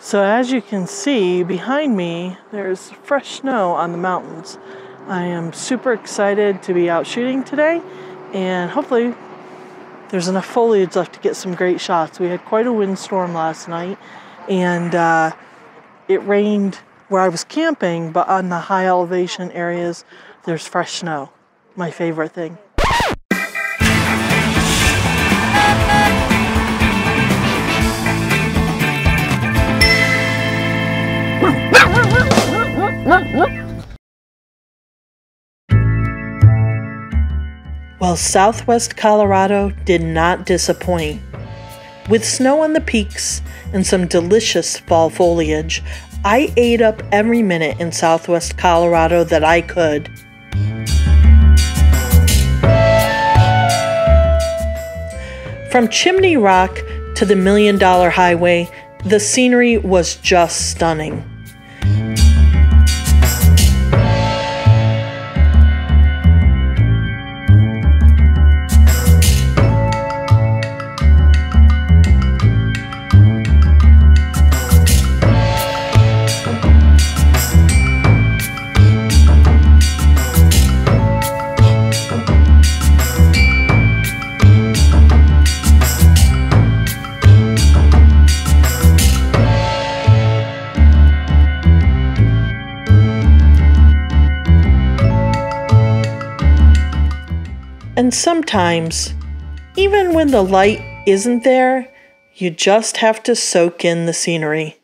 So as you can see behind me, there's fresh snow on the mountains. I am super excited to be out shooting today and hopefully there's enough foliage left to get some great shots. We had quite a windstorm last night and uh, it rained where I was camping, but on the high elevation areas, there's fresh snow. My favorite thing. Well, southwest Colorado did not disappoint. With snow on the peaks and some delicious fall foliage, I ate up every minute in southwest Colorado that I could. From Chimney Rock to the Million Dollar Highway, the scenery was just stunning. And sometimes, even when the light isn't there, you just have to soak in the scenery.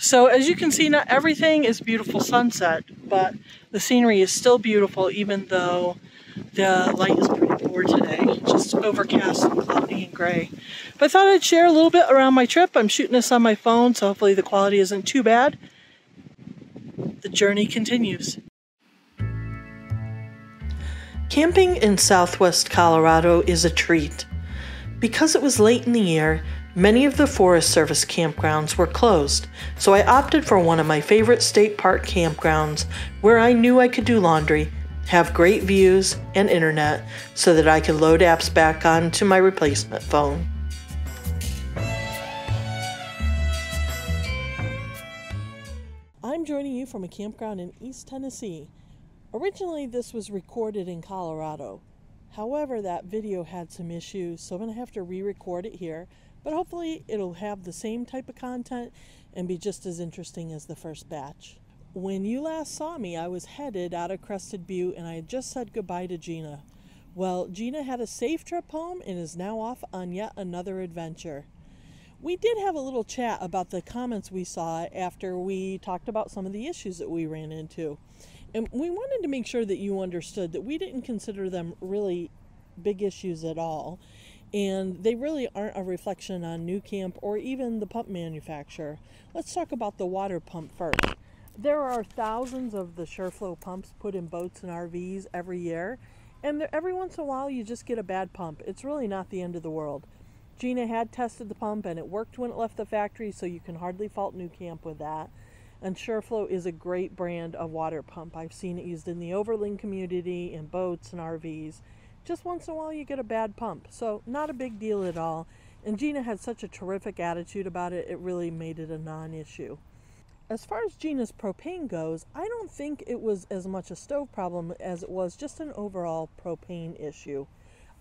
So as you can see, not everything is beautiful sunset, but the scenery is still beautiful even though the light is pretty poor today. Just overcast and cloudy and gray. But I thought I'd share a little bit around my trip. I'm shooting this on my phone, so hopefully the quality isn't too bad. The journey continues. Camping in southwest Colorado is a treat. Because it was late in the year, Many of the Forest Service campgrounds were closed, so I opted for one of my favorite state park campgrounds where I knew I could do laundry, have great views and internet so that I could load apps back onto my replacement phone. I'm joining you from a campground in East Tennessee. Originally, this was recorded in Colorado. However, that video had some issues, so I'm going to have to re record it here but hopefully it'll have the same type of content and be just as interesting as the first batch. When you last saw me, I was headed out of Crested Butte and I had just said goodbye to Gina. Well, Gina had a safe trip home and is now off on yet another adventure. We did have a little chat about the comments we saw after we talked about some of the issues that we ran into. And we wanted to make sure that you understood that we didn't consider them really big issues at all and they really aren't a reflection on nuCamp or even the pump manufacturer. Let's talk about the water pump first. There are thousands of the SHURflo pumps put in boats and RVs every year, and every once in a while you just get a bad pump. It's really not the end of the world. Gina had tested the pump and it worked when it left the factory, so you can hardly fault nuCamp with that. And SHURflo is a great brand of water pump. I've seen it used in the overland community, in boats and RVs just once in a while you get a bad pump. So, not a big deal at all. And Gina had such a terrific attitude about it, it really made it a non issue. As far as Gina's propane goes, I don't think it was as much a stove problem as it was just an overall propane issue.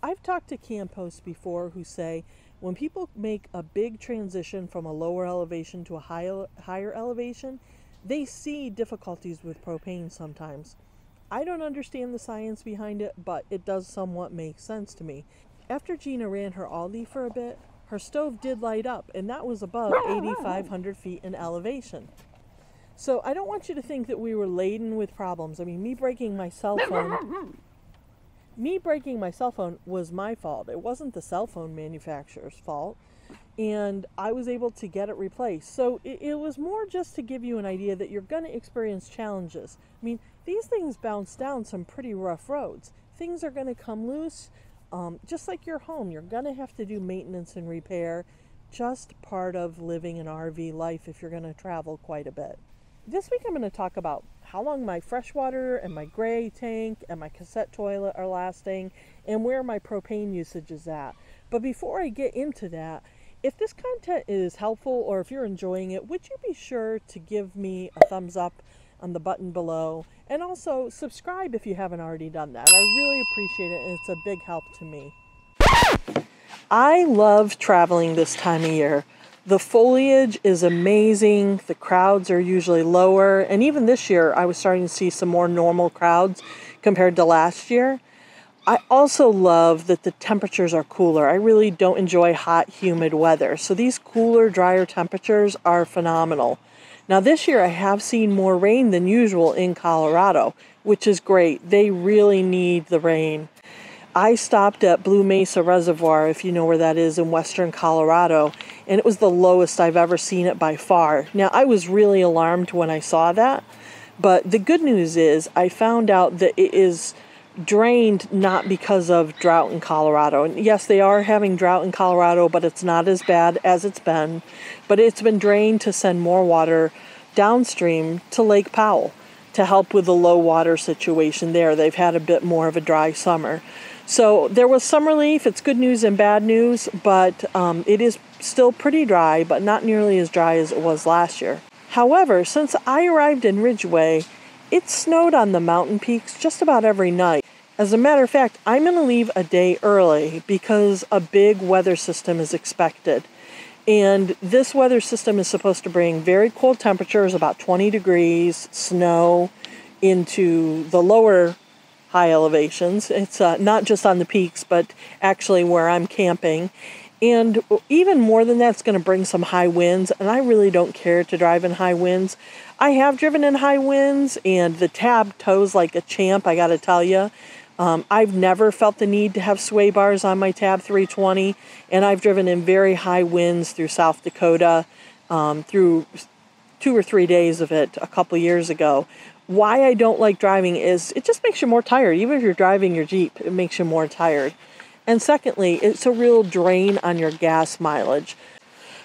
I've talked to camp hosts before who say when people make a big transition from a lower elevation to a higher, higher elevation, they see difficulties with propane sometimes. I don't understand the science behind it, but it does somewhat make sense to me. After Gina ran her Alde for a bit, her stove did light up, and that was above 8,500 feet in elevation. So I don't want you to think that we were laden with problems. I mean, me breaking my cell phone, me breaking my cell phone was my fault. It wasn't the cell phone manufacturer's fault. And I was able to get it replaced. So it, it was more just to give you an idea that you're going to experience challenges. I mean, these things bounce down some pretty rough roads. Things are going to come loose. Um, just like your home, you're going to have to do maintenance and repair. Just part of living an RV life if you're going to travel quite a bit. This week I'm going to talk about how long my freshwater and my gray tank and my cassette toilet are lasting and where my propane usage is at. But before I get into that, if this content is helpful or if you're enjoying it, would you be sure to give me a thumbs up on the button below and also subscribe if you haven't already done that. I really appreciate it and it's a big help to me. I love traveling this time of year. The foliage is amazing. The crowds are usually lower. And even this year, I was starting to see some more normal crowds compared to last year. I also love that the temperatures are cooler. I really don't enjoy hot, humid weather. So these cooler, drier temperatures are phenomenal. Now, this year I have seen more rain than usual in Colorado, which is great. They really need the rain. I stopped at Blue Mesa Reservoir, if you know where that is in western Colorado, and it was the lowest I've ever seen it by far. Now, I was really alarmed when I saw that, but the good news is I found out that it is drained not because of drought in Colorado. And yes, they are having drought in Colorado, but it's not as bad as it's been. But it's been drained to send more water downstream to Lake Powell to help with the low water situation there. They've had a bit more of a dry summer. So there was some relief. It's good news and bad news, but um, it is still pretty dry, but not nearly as dry as it was last year. However, since I arrived in Ridgway, it snowed on the mountain peaks just about every night. As a matter of fact, I'm going to leave a day early because a big weather system is expected. And this weather system is supposed to bring very cold temperatures, about 20 degrees, snow into the lower high elevations. It's uh, not just on the peaks, but actually where I'm camping. And even more than that, it's going to bring some high winds. And I really don't care to drive in high winds. I have driven in high winds, and the tab tows like a champ, I got to tell you. Um, I've never felt the need to have sway bars on my Tab 320, and I've driven in very high winds through South Dakota, um, through two or three days of it a couple years ago why I don't like driving is it just makes you more tired. Even if you're driving your Jeep, it makes you more tired. And secondly, it's a real drain on your gas mileage.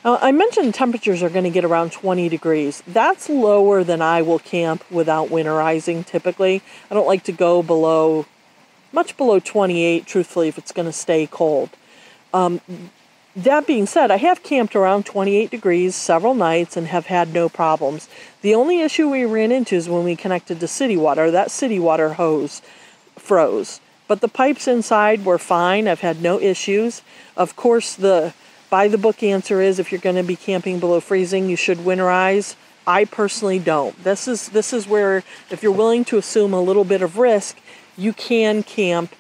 Now, I mentioned temperatures are going to get around 20 degrees. That's lower than I will camp without winterizing typically. I don't like to go below, much below 28, truthfully, if it's going to stay cold. Um, that being said, I have camped around 28 degrees several nights and have had no problems. The only issue we ran into is when we connected to city water. That city water hose froze. But the pipes inside were fine. I've had no issues. Of course, the by the book answer is if you're going to be camping below freezing, you should winterize. I personally don't. This is this is where if you're willing to assume a little bit of risk, you can camp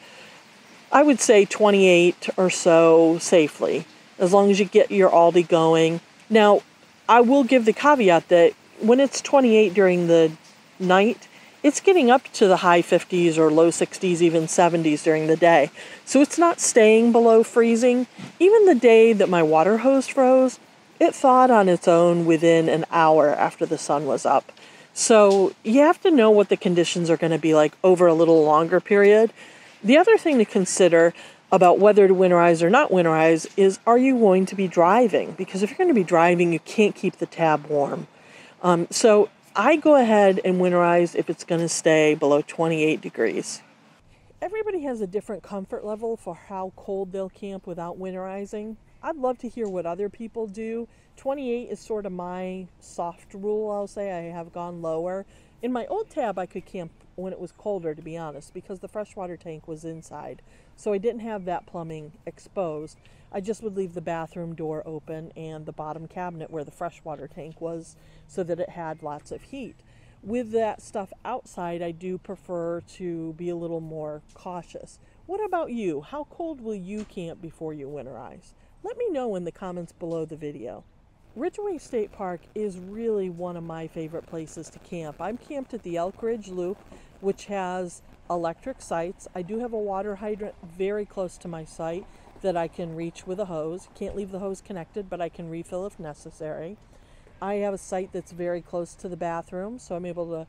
I would say 28 or so safely as long as you get your Alde going. Now, I will give the caveat that when it's 28 during the night, it's getting up to the high 50s or low 60s, even 70s during the day. So it's not staying below freezing. Even the day that my water hose froze, it thawed on its own within an hour after the sun was up. So you have to know what the conditions are going to be like over a little longer period. The other thing to consider about whether to winterize or not winterize is are you going to be driving? Because if you're going to be driving, you can't keep the tab warm. Um, so I go ahead and winterize if it's going to stay below 28 degrees. Everybody has a different comfort level for how cold they'll camp without winterizing. I'd love to hear what other people do. 28 is sort of my soft rule, I'll say. I have gone lower. In my old tab, I could camp when it was colder, to be honest, because the freshwater tank was inside. So I didn't have that plumbing exposed. I just would leave the bathroom door open and the bottom cabinet where the freshwater tank was so that it had lots of heat. With that stuff outside, I do prefer to be a little more cautious. What about you? How cold will you camp before you winterize? Let me know in the comments below the video. Ridgway State Park is really one of my favorite places to camp. I'm camped at the Elk Ridge Loop, which has electric sites. I do have a water hydrant very close to my site that I can reach with a hose. Can't leave the hose connected, but I can refill if necessary. I have a site that's very close to the bathroom, so I'm able to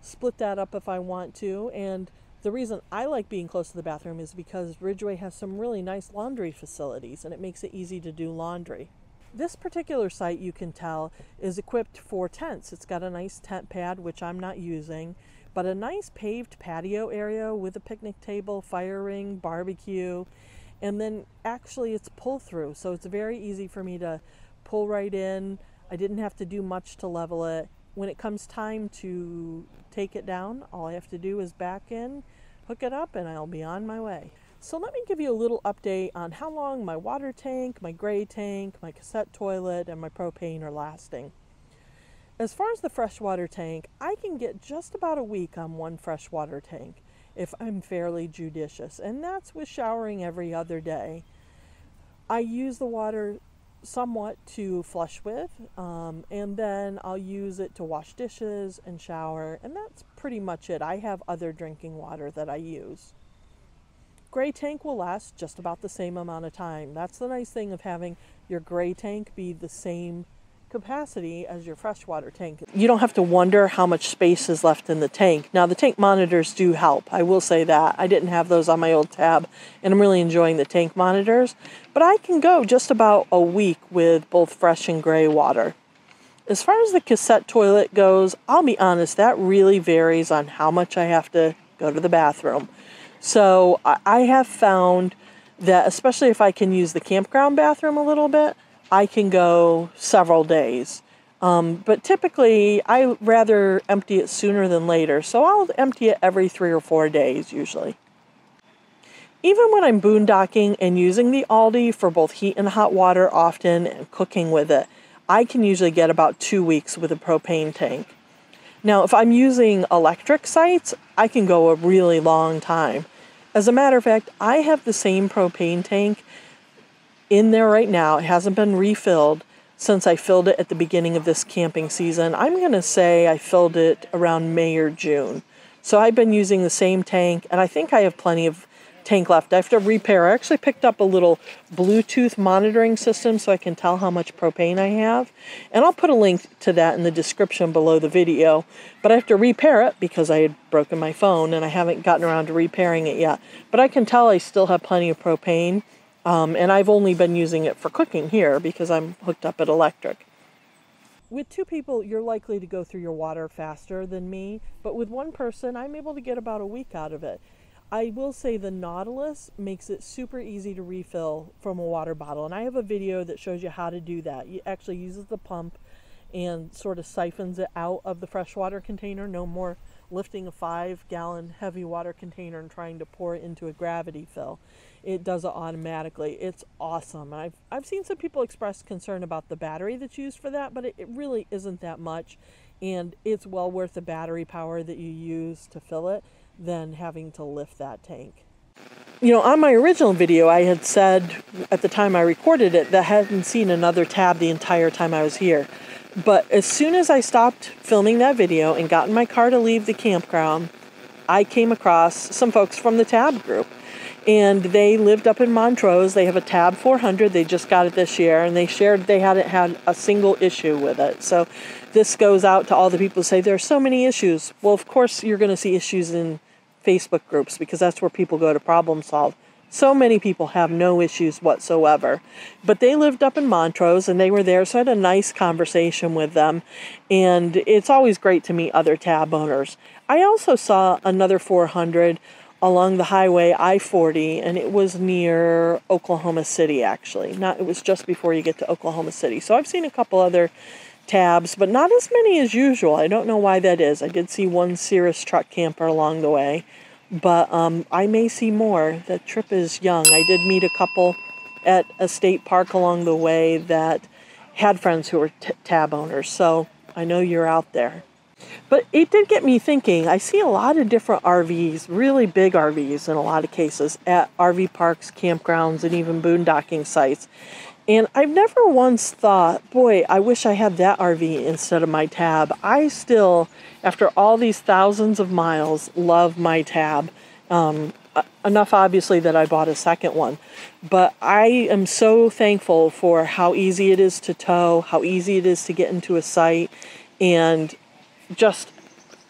split that up if I want to. And the reason I like being close to the bathroom is because Ridgway has some really nice laundry facilities and it makes it easy to do laundry. This particular site, you can tell, is equipped for tents. It's got a nice tent pad, which I'm not using, but a nice paved patio area with a picnic table, fire ring, barbecue, and then actually it's pull through. So it's very easy for me to pull right in. I didn't have to do much to level it. When it comes time to take it down, all I have to do is back in, hook it up, and I'll be on my way. So let me give you a little update on how long my water tank, my gray tank, my cassette toilet, and my propane are lasting. As far as the freshwater tank, I can get just about a week on one freshwater tank if I'm fairly judicious, and that's with showering every other day. I use the water somewhat to flush with, um, and then I'll use it to wash dishes and shower, and that's pretty much it. I have other drinking water that I use gray tank will last just about the same amount of time. That's the nice thing of having your gray tank be the same capacity as your freshwater tank. You don't have to wonder how much space is left in the tank. Now, the tank monitors do help. I will say that. I didn't have those on my old tab, and I'm really enjoying the tank monitors. But I can go just about a week with both fresh and gray water. As far as the cassette toilet goes, I'll be honest, that really varies on how much I have to go to the bathroom. So I have found that, especially if I can use the campground bathroom a little bit, I can go several days. Um, but typically, I rather empty it sooner than later, so I'll empty it every three or four days usually. Even when I'm boondocking and using the Alde for both heat and hot water often and cooking with it, I can usually get about two weeks with a propane tank. Now, if I'm using electric sites, I can go a really long time. As a matter of fact, I have the same propane tank in there right now. It hasn't been refilled since I filled it at the beginning of this camping season. I'm going to say I filled it around May or June. So I've been using the same tank, and I think I have plenty of tank left. I have to repair. I actually picked up a little Bluetooth monitoring system so I can tell how much propane I have. And I'll put a link to that in the description below the video. But I have to repair it because I had broken my phone and I haven't gotten around to repairing it yet. But I can tell I still have plenty of propane. Um, and I've only been using it for cooking here because I'm hooked up at electric. With two people, you're likely to go through your water faster than me, but with one person, I'm able to get about a week out of it. I will say the Nautilus makes it super easy to refill from a water bottle, and I have a video that shows you how to do that. It actually uses the pump and sort of siphons it out of the freshwater container. No more lifting a five gallon heavy water container and trying to pour it into a gravity fill. It does it automatically. It's awesome. I've, I've seen some people express concern about the battery that's used for that, but it, it really isn't that much. And it's well worth the battery power that you use to fill it than having to lift that tank. You know, on my original video, I had said at the time I recorded it that I hadn't seen another tab the entire time I was here. But as soon as I stopped filming that video and got in my car to leave the campground, I came across some folks from the tab group. And they lived up in Montrose. They have a Tab 400. They just got it this year, and they shared they hadn't had a single issue with it. So this goes out to all the people who say there are so many issues. Well, of course, you're going to see issues in Facebook groups because that's where people go to problem solve. So many people have no issues whatsoever. But they lived up in Montrose and they were there, so I had a nice conversation with them. And it's always great to meet other tab owners. I also saw another 400 along the highway I 40, and it was near Oklahoma City actually. Not, it was just before you get to Oklahoma City. So I've seen a couple other tabs, but not as many as usual. I don't know why that is. I did see one Cirrus truck camper along the way, but um, I may see more. The trip is young. I did meet a couple at a state park along the way that had friends who were t- tab owners, so I know you're out there. But it did get me thinking. I see a lot of different RVs, really big RVs in a lot of cases, at RV parks, campgrounds, and even boondocking sites. And I've never once thought, boy, I wish I had that RV instead of my tab. I still, after all these thousands of miles, love my tab. Um, enough, obviously, that I bought a second one. But I am so thankful for how easy it is to tow, how easy it is to get into a site, and just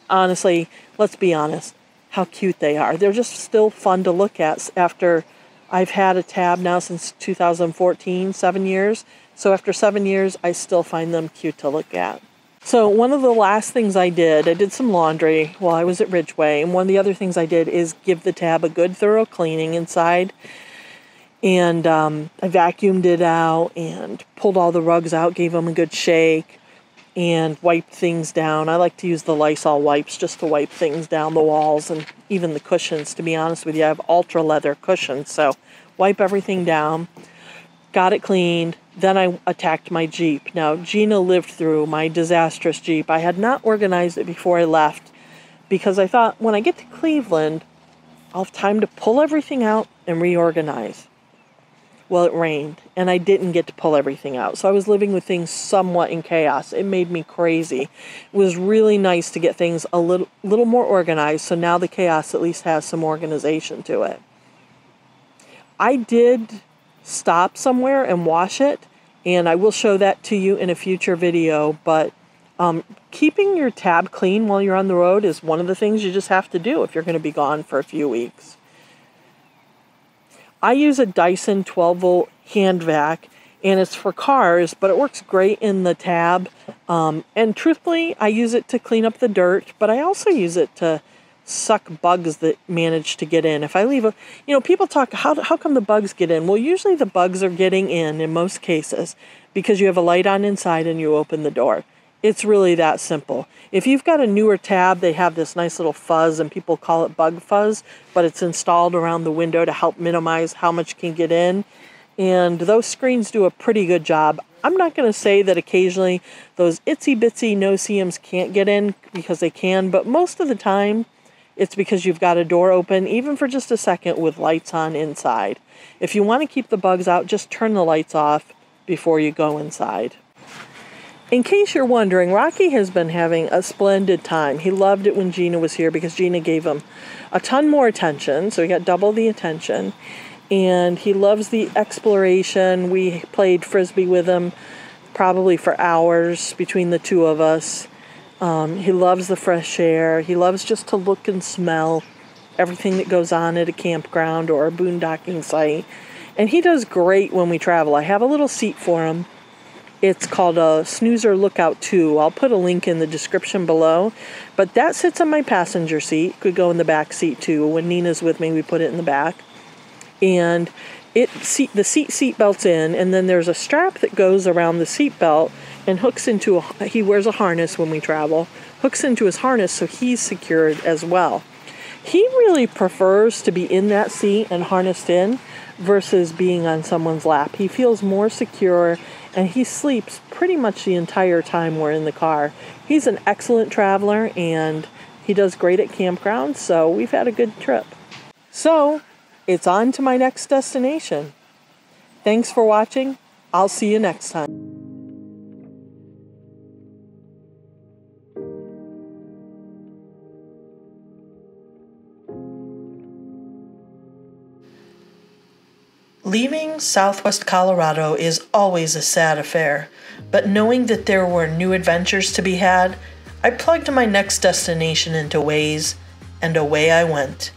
honestly, let's be honest, how cute they are. They're just still fun to look at after I've had a tab now since 2014, seven years. So after seven years, I still find them cute to look at. So one of the last things I did, I did some laundry while I was at Ridgway, and one of the other things I did is give the tab a good thorough cleaning inside. And um, I vacuumed it out and pulled all the rugs out, gave them a good shake, and wipe things down. I like to use the Lysol wipes just to wipe things down the walls and even the cushions. To be honest with you, I have ultra leather cushions, so wipe everything down. Got it cleaned. Then I attacked my Jeep. Now, Gina lived through my disastrous Jeep. I had not organized it before I left because I thought when I get to Cleveland, I'll have time to pull everything out and reorganize. Well, it rained and I didn't get to pull everything out. So I was living with things somewhat in chaos. It made me crazy. It was really nice to get things a little little more organized so now the chaos at least has some organization to it. I did stop somewhere and wash it and I will show that to you in a future video, but um, keeping your tab clean while you're on the road is one of the things you just have to do if you're going to be gone for a few weeks. I use a Dyson 12 volt hand vac and it's for cars, but it works great in the tab. Um, and truthfully, I use it to clean up the dirt, but I also use it to suck bugs that manage to get in. If I leave a, you know, people talk, how, how come the bugs get in? Well, usually the bugs are getting in in most cases because you have a light on inside and you open the door. It's really that simple. If you've got a newer tab, they have this nice little fuzz, and people call it bug fuzz, but it's installed around the window to help minimize how much can get in. And those screens do a pretty good job. I'm not going to say that occasionally those itsy bitsy no-see-ums can't get in because they can, but most of the time it's because you've got a door open, even for just a second, with lights on inside. If you want to keep the bugs out, just turn the lights off before you go inside. In case you're wondering, Rocky has been having a splendid time. He loved it when Gina was here because Gina gave him a ton more attention, so he got double the attention. And he loves the exploration. We played frisbee with him probably for hours between the two of us. Um, he loves the fresh air. He loves just to look and smell everything that goes on at a campground or a boondocking site. And he does great when we travel. I have a little seat for him it's called a Snoozer Lookout 2. I'll put a link in the description below. But that sits on my passenger seat. Could go in the back seat too. When Nina's with me, we put it in the back. And it seat the seat seat belts in, and then there's a strap that goes around the seat belt and hooks into a. He wears a harness when we travel. Hooks into his harness so he's secured as well. He really prefers to be in that seat and harnessed in versus being on someone's lap. He feels more secure and he sleeps pretty much the entire time we're in the car. He's an excellent traveler and he does great at campgrounds, so we've had a good trip. So, it's on to my next destination. Thanks for watching. I'll see you next time. Leaving southwest Colorado is always a sad affair, but knowing that there were new adventures to be had, I plugged my next destination into Waze, and away I went.